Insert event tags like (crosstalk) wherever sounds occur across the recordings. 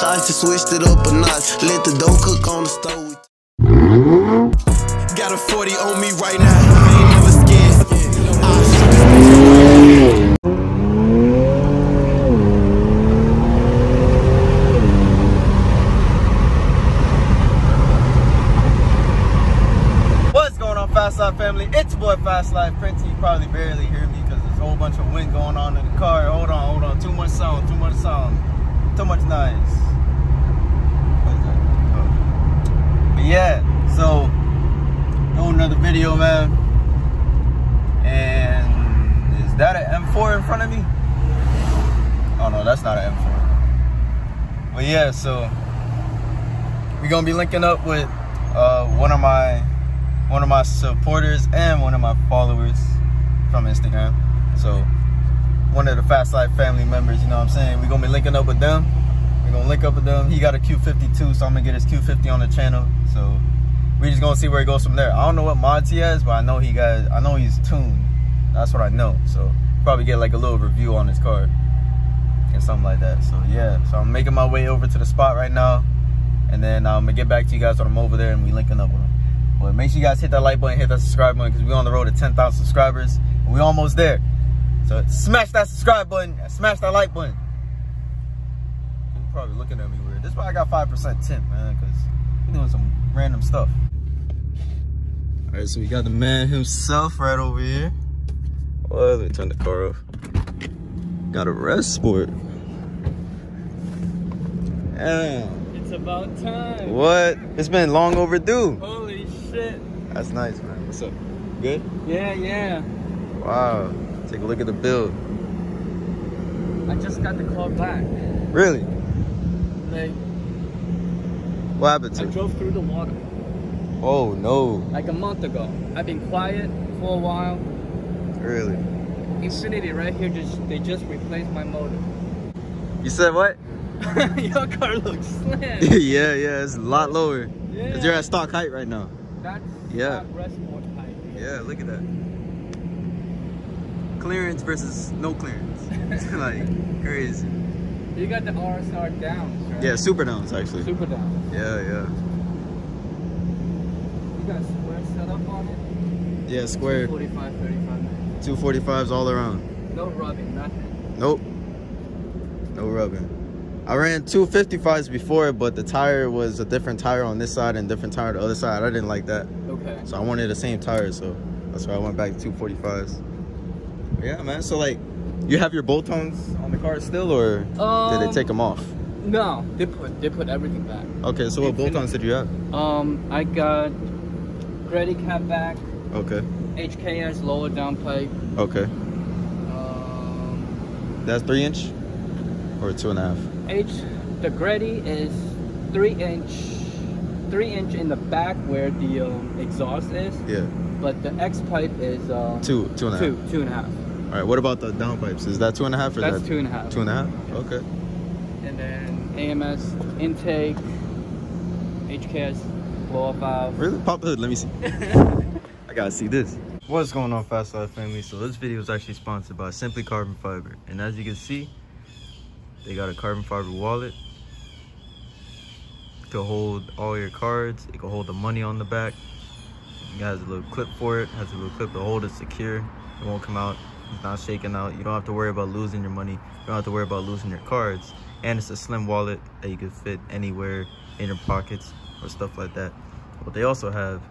Shots, just switched it up a notch. Let the dough cook on the stove. Got a 40 on me right now. What's going on, Fast Life family? It's boy Fast Life Prince. You probably barely hear me because there's a whole bunch of wind going on in the car. Hold on, hold on. Too much sound, too much sound, too much noise. Oh. But yeah, so doing another video, man. And is that an M4 in front of me? Oh no, that's not an M4. But yeah, so we're gonna be linking up with uh, one of my one of my supporters and one of my followers from Instagram. So one of the Fast Life family members, you know what I'm saying? We're gonna be linking up with them. We're gonna link up with them. He got a Q52, so I'm gonna get his Q50 on the channel. So we just gonna see where it goes from there. I don't know what mods he has, but I know he got I know he's tuned. That's what I know. So probably get like a little review on his car and something like that. So yeah, so I'm making my way over to the spot right now. And then I'm gonna get back to you guys when I'm over there and we linking up with him. But make sure you guys hit that like button, hit that subscribe button, because we're on the road to 10,000 subscribers. We almost there. So smash that subscribe button, smash that like button. You're probably looking at me weird. This is why I got 5% tint, man, because we're doing some random stuff. All right, so we got the man himself right over here. Well, let me turn the car off. Got a red sport. Damn. It's about time. What? It's been long overdue. Holy shit. That's nice, man. What's up? Good? Yeah, yeah. Wow. Take a look at the build. I just got the call back. Really? Like, What happened I to it? drove through the water Oh, no. like a month ago. I've been quiet for a while. Really? Infiniti right here, just they just replaced my motor. (laughs) You said what? (laughs) Your car looks slim. (laughs) yeah, yeah. It's a lot lower. Yeah. Because you're at stock height right now. That's Yeah. not rest more tight. Yeah, look at that. Clearance versus no clearance. It's like crazy. You got the RSR down, right? Yeah, super downs actually. Super down. Yeah, yeah. You got square setup on it? Yeah, square. 45, 35 minutes. 245s all around. No rubbing, nothing. Nope. No rubbing. I ran 255s before, but the tire was a different tire on this side and different tire on the other side. I didn't like that. Okay. So I wanted the same tire, so that's why I went back to 245s. Yeah, man. So like, you have your bolt-ons on the car still, or did Um, they take them off? No, they put they put everything back. Okay, so what bolt-ons did you have? Um, I got Greddy cat back, Okay, HKS lower down pipe. okay. Um, That's three inch or two and a half. H the Greddy is three inch, three inch in the back where the um, exhaust is, Yeah, but the X pipe is uh, two, two and a half. two, two and a half. All right. What about the downpipes? Is that two and a half or That's that two and a half. two and a half? Okay. And then AMS intake, HKS blow off valve. Really? Pop the hood. Let me see. (laughs) I gotta see this. What's going on, Fast Life family? So this video is actually sponsored by Simply Carbon Fiber, and as you can see, they got a carbon fiber wallet to hold all your cards. It can hold the money on the back. It has a little clip for it. Has a little clip to hold it secure. It won't come out. It's not shaking out. You don't have to worry about losing your money. You don't have to worry about losing your cards. And it's a slim wallet that you can fit anywhere in your pockets or stuff like that. What they also have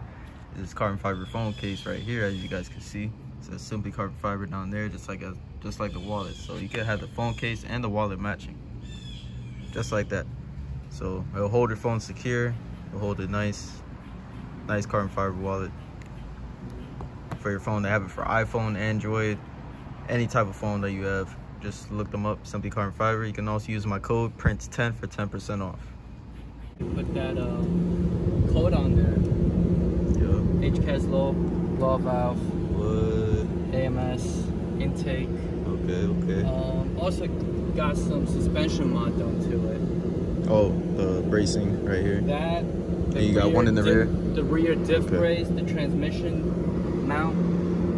is this carbon fiber phone case right here, as you guys can see. It says simply carbon fiber down there, just like a, just like the wallet. So you can have the phone case and the wallet matching, just like that. So it'll hold your phone secure. It'll hold it nice, nice carbon fiber wallet for your phone. They have it for iPhone, Android, any type of phone that you have. Just look them up, Simply Carbon Fiber. You can also use my code PRINCE10 for 10% off. Put that uh, code on there. Yup. HKS low, off valve, What? AMS intake. Okay, okay. Um, also got some suspension mod done to it. Oh, the bracing right here. That. The And you got one in the rear? The rear diff Okay. brace, the transmission mount,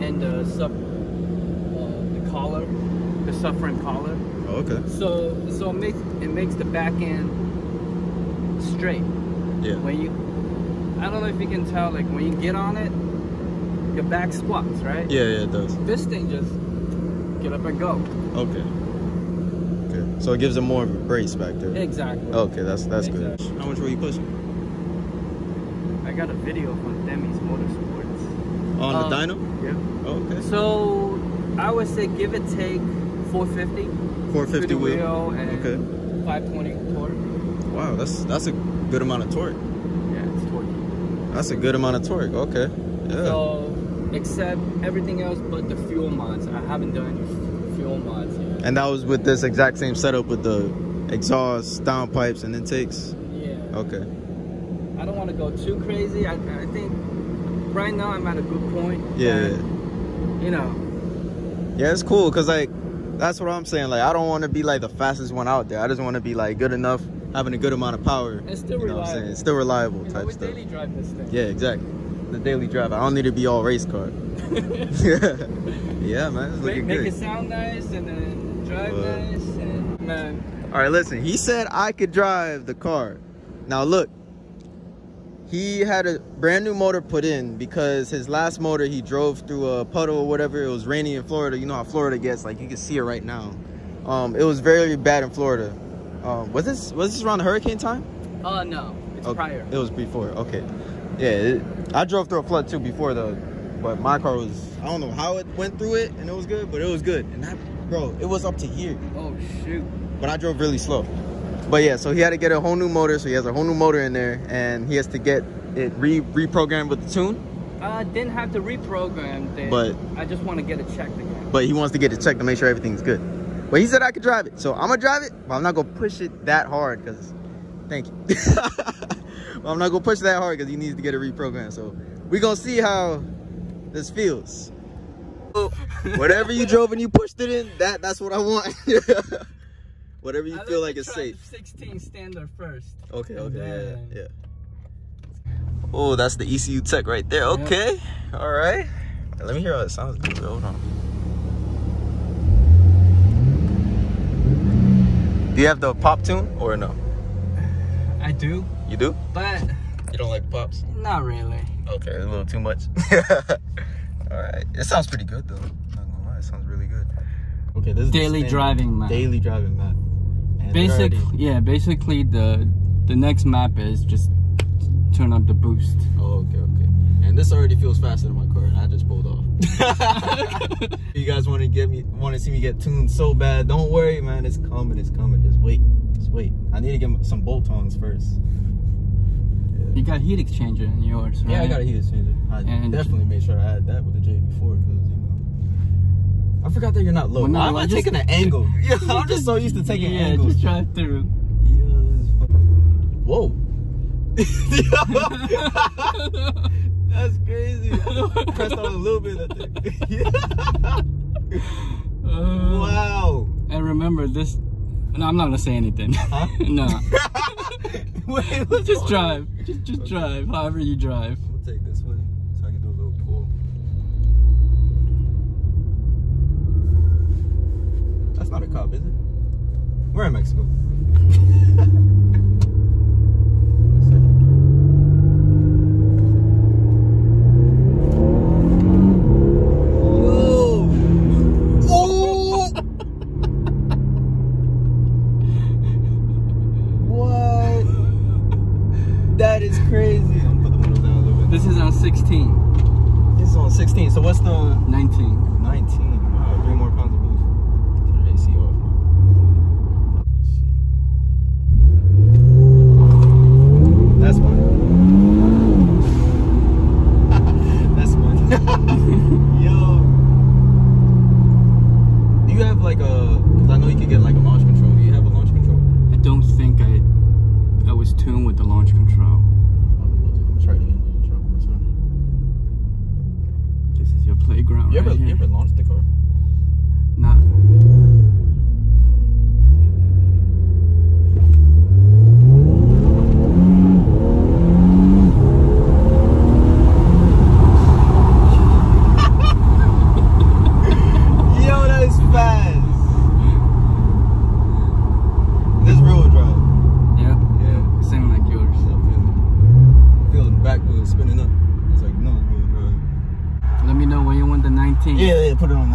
and the sub, uh, the collar, the subframe collar. Oh, okay. So so it makes it makes the back end straight. Yeah. When you I don't know if you can tell like when you get on it, your back squats, right? Yeah, yeah, it does. This thing just get up and go. Okay. Okay. So it gives it more of a brace back there. Exactly. Okay, that's that's good. How much were you pushing? I got a video from Demi's Motorsports. On Um, the dyno? Yeah. Oh, okay. So I would say give it take 450. 450 to wheel. wheel and Okay. 520 torque. Wow, that's that's a good amount of torque. Yeah, it's torque. That's a good amount of torque. Okay. Yeah. So except everything else but the fuel mods. I haven't done any fuel mods yet. and that was with this exact same setup with the exhaust, downpipes, and intakes. Yeah. Okay. I don't want to go too crazy. I, I think right now I'm at a good point. Yeah. You know. Yeah, it's cool because like that's what I'm saying. Like I don't want to be like the fastest one out there. I just want to be like good enough, having a good amount of power. It's still you know what I'm saying? reliable. It's still reliable You type we stuff. daily drive this thing. Yeah, exactly. The daily drive. I don't need to be all race car. (laughs) (laughs) yeah, man, it's make, looking make good. it sound nice and then drive nice and man. All right, listen. He said I could drive the car. Now look, he had a brand new motor put in because his last motor he drove through a puddle or whatever. It was rainy in Florida. You know how Florida gets. Like you can see it right now. Um, it was very bad in Florida. Um, was this was this around the hurricane time? Oh no, it's Okay, prior. It was before. Okay. Yeah, it, I drove through a flood too before though, but my car was. I don't know how it went through it, and it was good, but it was good. And that, bro, it was up to here. Oh shoot. but I drove really slow. But yeah, so he had to get a whole new motor. So he has a whole new motor in there, and he has to get it re reprogrammed with the tune. I didn't have to reprogram it, But- I just want to get it checked again. But he wants to get it checked to make sure everything's good. But he said I could drive it, so I'm gonna drive it. But I'm not gonna push it that hard because, thank you. (laughs) but I'm not gonna push that hard because he needs to get it reprogrammed. So we're gonna see how this feels. Whatever you (laughs) drove and you pushed it in, that that's what I want. (laughs) Whatever you I feel like like is safe. 16 standard first. Okay, okay, then- yeah, yeah. Oh, that's the EcuTek right there. Yep. Okay, all right. Let me hear how it sounds. Dude. Hold on. Do you have the pop tune or no? I do, You do? but You don't like pops? not really. Okay, a little too much. (laughs) all right. It sounds pretty good though. Not gonna lie, it sounds really good. Okay, this is Daily standard driving map. Daily driving map. And it Basic, yeah. Basically, the the next map is just turn up the boost. Oh, okay, okay. And this already feels faster than my car, and I just pulled off. (laughs) you guys want to get me, want to see me get tuned so bad? Don't worry, man. It's coming. It's coming. Just wait. Just wait. I need to get some bolt-ons first. You got heat exchanger in yours, right? Yeah, I got a heat exchanger. I And- definitely made sure I had that with the J before, because. I forgot that you're not low. Well, no, Why am I I just- taking an angle? (laughs) Yeah, (laughs) I'm just so used to taking Yeah, angles. just drive through. Yeah, this is fucking- (laughs) Whoa. That's crazy. I pressed on a little bit thing. Uh, wow. And remember this. No, I'm not gonna say anything. Huh? no, Wait, just drive. Just just drive. However you drive. That's not a cop, is it? We're in Mexico. (laughs)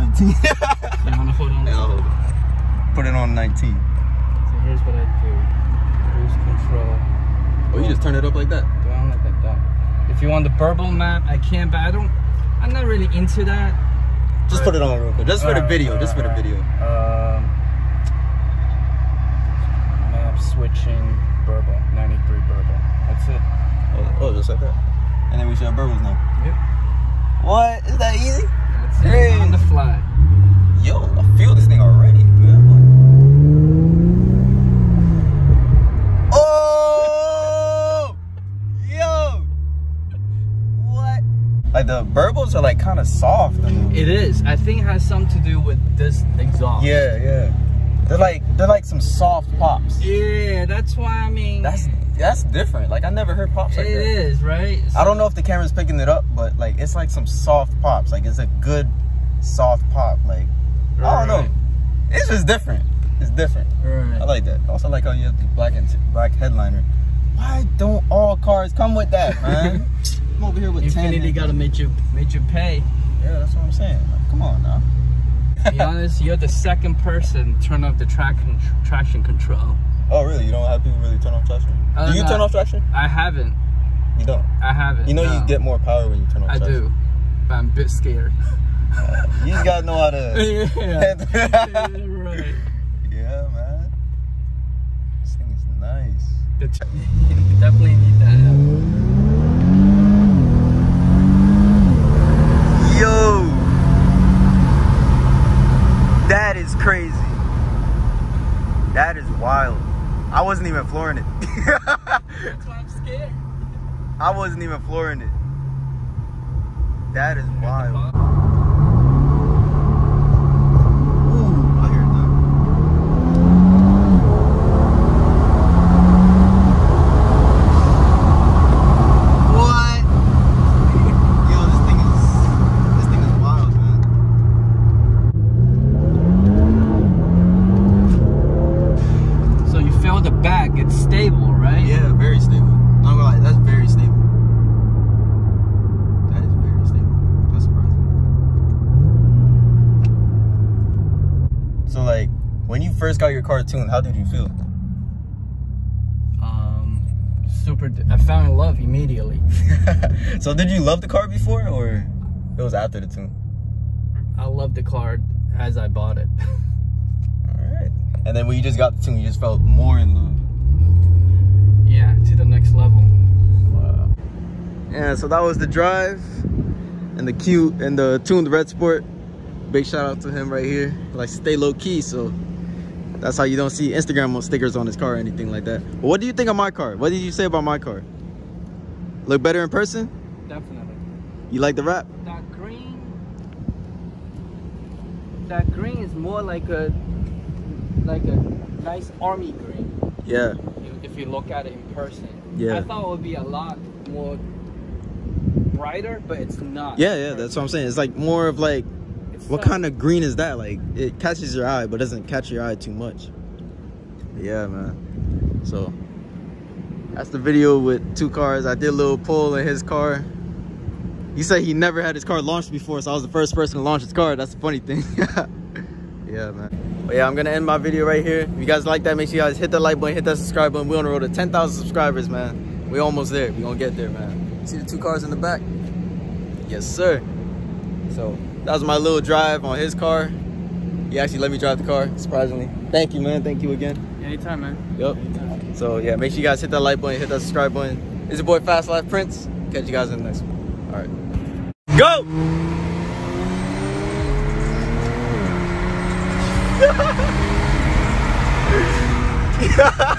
Yeah, put it on 19. (laughs) You hold on? Yeah, I'll hold it. Put it on 19. So here's what I do. Cruise control. Oh, you just turn it up like that? Do I like that? that? If you want the burble map, I can, but I don't. I'm not really into that. Just put it on real quick. Just for the video. Just for the video. Um, map switching Burble, 93 Burble. That's it. Oh, oh, just like that. And then we should have burbles now. Yep. What? Is that easy? That's Hey. it. On the fly. Yo, I feel this thing already, man. Oh! Yo! What? Like the burbles are like kind of soft. It is. I think it has something to do with this exhaust. Yeah, yeah. They're like they're like some soft pops. Yeah, that's why I mean. That's that's different. Like I never heard pops like it that. is right. I don't know if the camera's picking it up, but like it's like some soft pops. Like it's a good soft pop. Like I don't know. It's just different. It's different. Right. I like that. Also like how you have the black and black headliner. Why don't all cars come with that, man? (laughs) I'm over here with Infiniti 10. gotta make you make you pay. Yeah, that's what I'm saying. Like, come on now. Be honest, you're the second person to turn off the track con- traction control. Oh, really? You don't have people really turn off traction? Uh, Do you no. turn off traction? I haven't. You don't. I haven't. You know no. you get more power when you turn off traction. I traction. do, but I'm a bit scared. (laughs) You just gotta know how to. (laughs) yeah. (laughs) yeah, man. This thing is nice. You definitely need that. Yo, that is crazy. That is wild. I wasn't even flooring it. That's why I'm scared. (laughs) I wasn't even flooring it. That is wild. Ooh, I hear that. What? Yo, this thing is this thing is wild, man. So you feel the back, it's stable, right? Yeah, very stable. Not gonna lie, that's very stable. That is very stable. That's surprising. So like, when you first got your car tuned, how did you feel? Um, super. I fell in love immediately. (laughs) so did you love the car before, or it was after the tune? I loved the car as I bought it. All right. And then when you just got the tune, you just felt more in love. yeah, to the next level. Wow. Yeah, so that was the drive and the cute and the tuned red sport. Big shout out to him right here. Like stay low key, so that's how you don't see Instagram stickers on his car or anything like that. But what do you think of my car? What did you say about my car? Look better in person? Definitely. You like the wrap? That green. That green is more like a, like a nice army green. Yeah. If you look at it in person. Yeah. I thought it would be a lot more brighter, but it's not. Yeah, yeah, that's what I'm saying. It's like more of like what kind of green is that? Like it catches your eye, but doesn't catch your eye too much. Yeah, man. So that's the video with two cars. I did a little pull in his car. He said he never had his car launched before, so I was the first person to launch his car. That's the funny thing. (laughs) yeah, man. But yeah, I'm gonna end my video right here. If you guys like that, make sure you guys hit that like button, hit that subscribe button. We're on the road to 10,000 subscribers, man. We almost there. We gonna get there, man. See the two cars in the back? Yes, sir. So that was my little drive on his car. He actually let me drive the car, surprisingly. Thank you, man. Thank you again. Anytime, man. Yep. Anytime. So yeah, make sure you guys hit that like button, hit that subscribe button. It's your boy Fast Life Prince. Catch you guys in the next one. All right. Go! The (laughs)